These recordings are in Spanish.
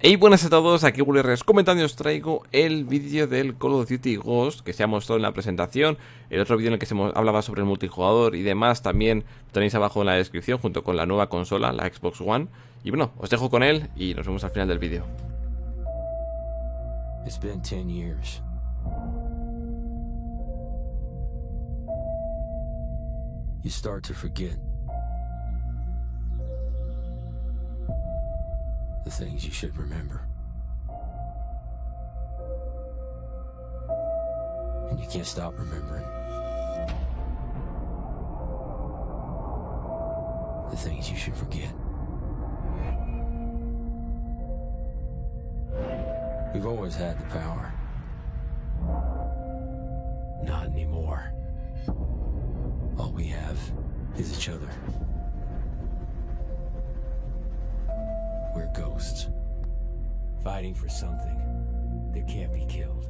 Hey, buenas a todos, aquí WRS comentando os traigo el vídeo del Call of Duty Ghost que se ha mostrado en la presentación, el otro vídeo en el que se hablaba sobre el multijugador y demás también tenéis abajo en la descripción junto con la nueva consola, la Xbox One. Y bueno, os dejo con él y nos vemos al final del vídeo. It's been 10 years. You start to forget. The things you should remember. And you can't stop remembering the things you should forget. We've always had the power. Not anymore. All we have is each other. We're ghosts. Fighting for something that can't be killed.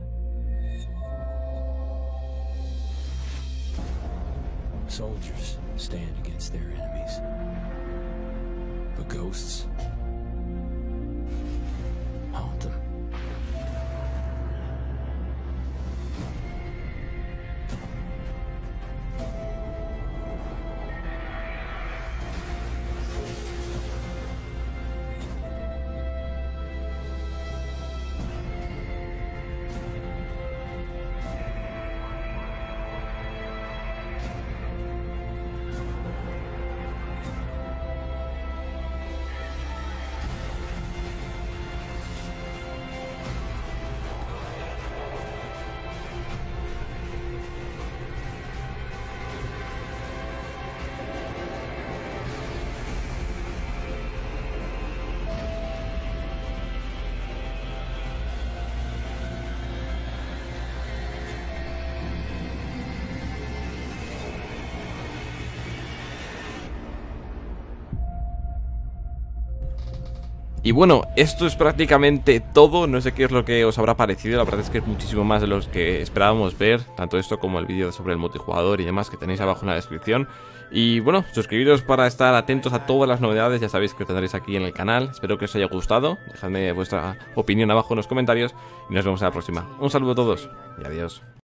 Soldiers stand against their enemies. But ghosts Y bueno, esto es prácticamente todo, no sé qué es lo que os habrá parecido, la verdad es que es muchísimo más de los que esperábamos ver, tanto esto como el vídeo sobre el multijugador y demás que tenéis abajo en la descripción. Y bueno, suscribiros para estar atentos a todas las novedades, ya sabéis que tendréis aquí en el canal, espero que os haya gustado, dejadme vuestra opinión abajo en los comentarios y nos vemos en la próxima. Un saludo a todos y adiós.